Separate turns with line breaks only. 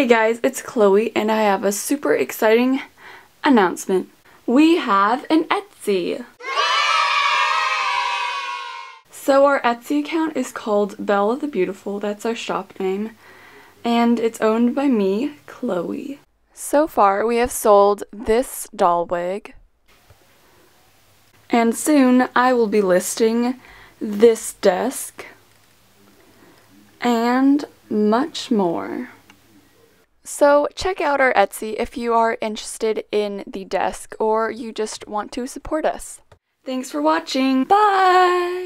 Hey guys, it's Chloe and I have a super exciting announcement. We have an Etsy! So our Etsy account is called Belle the Beautiful, that's our shop name, and it's owned by me, Chloe. So far we have sold this doll wig, and soon I will be listing this desk, and much more. So check out our Etsy if you are interested in the desk or you just want to support us. Thanks for watching. Bye!